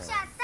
Сейчас.